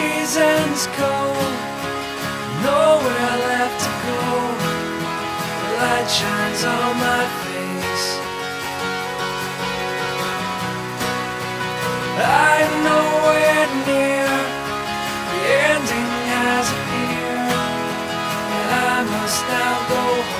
seasons go, nowhere left to go. The light shines on my face. I'm nowhere near the ending has appeared, and I must now go home.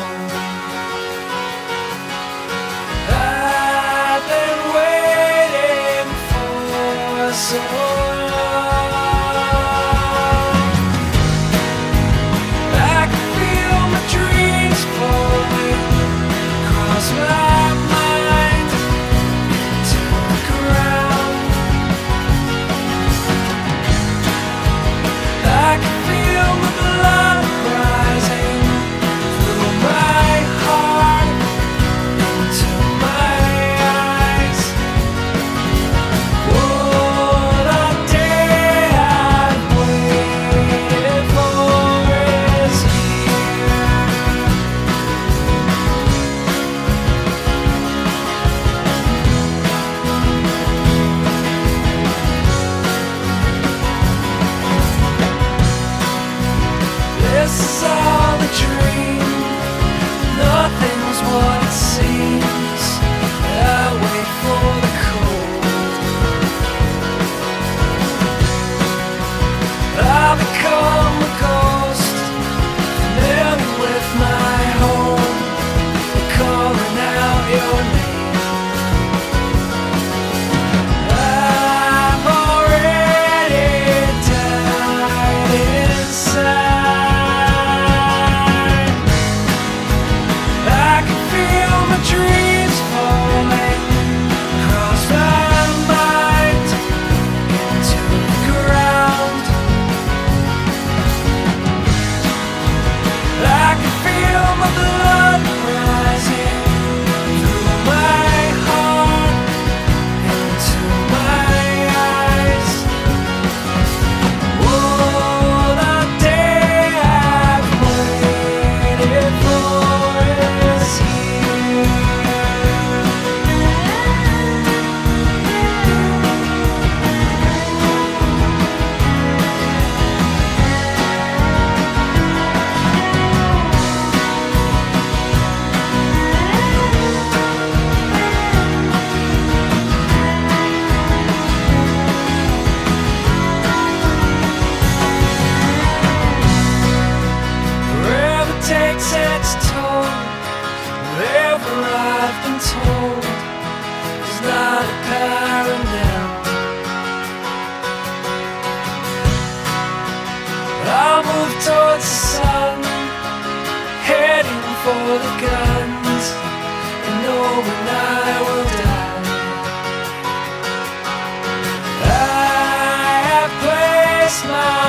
Feel told is not a parallel. I move towards the sun, heading for the guns, and knowing I will die. I have placed my